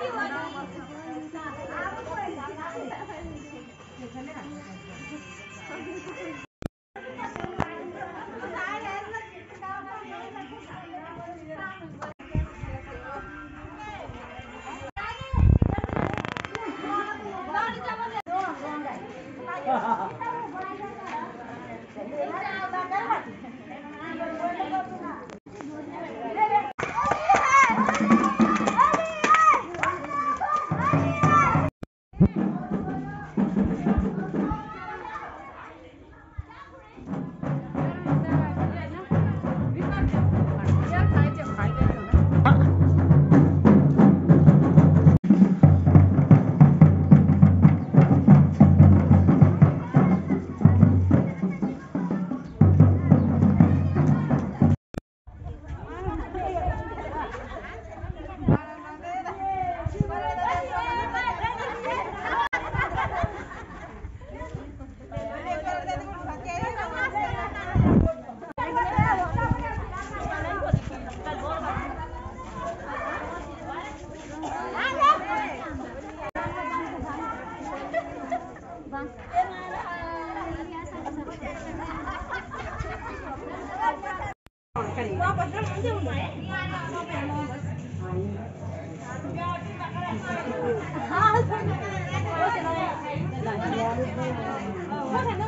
我要把你划入我的爱情 พูดถึงเรื่อง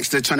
gangster trying to